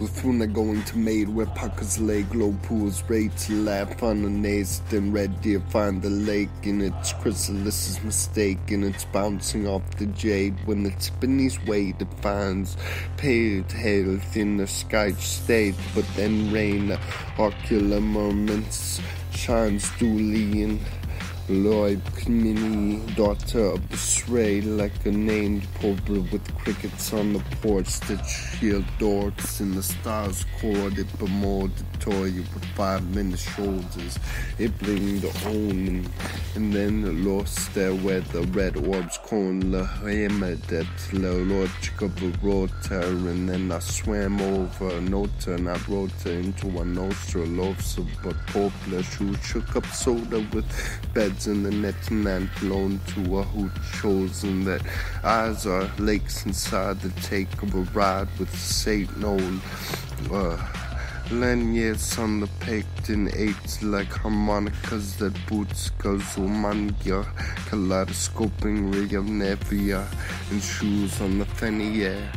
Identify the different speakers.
Speaker 1: Before going to maid where Pucker's Lake, low pools, rate to lap on the nest, then red deer find the lake in its chrysalis is mistaken. It's bouncing off the jade when it's beneath way defines pale health in the sky state, but then rain, ocular moments shines duly in Lloyd Mini, daughter of the Sray, like a named poble with crickets on the porch that she adores in the stars chord. It bemolded toy with five minute shoulders. It blinged the omen, and then lost there where the red orbs corn at the logic of a rota, and then I swam over a nota and I wrote into a nostril of but poplar who shook up soda with beds in the net man blown to a hoot chosen that eyes are lakes inside the take of a ride with Saint Noel. Uh, Lanyards on the pectin eights like harmonicas that boots Gazumania, kaleidoscoping ray of Nevia, and shoes on the fenny air.